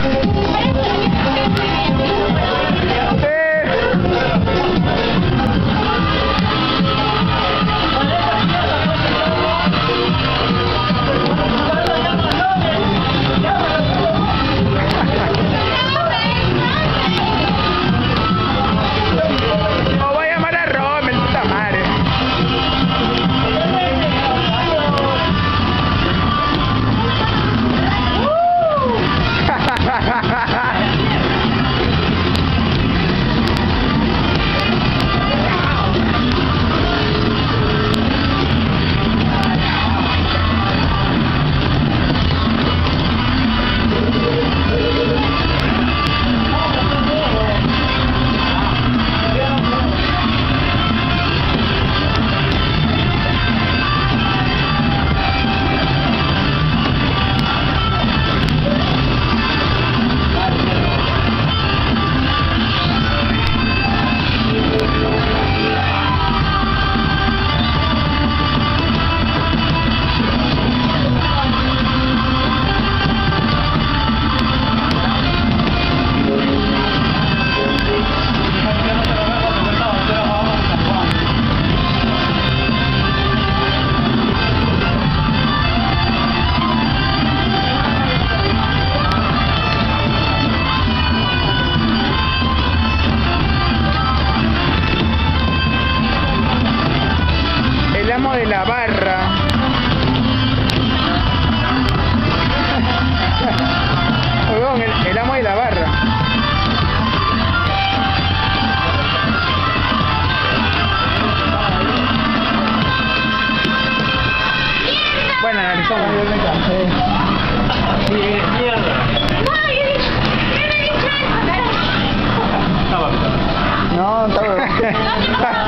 No El amo de la barra. Huevón, el, el amo de la barra. Bueno, analizamos. No, está bueno.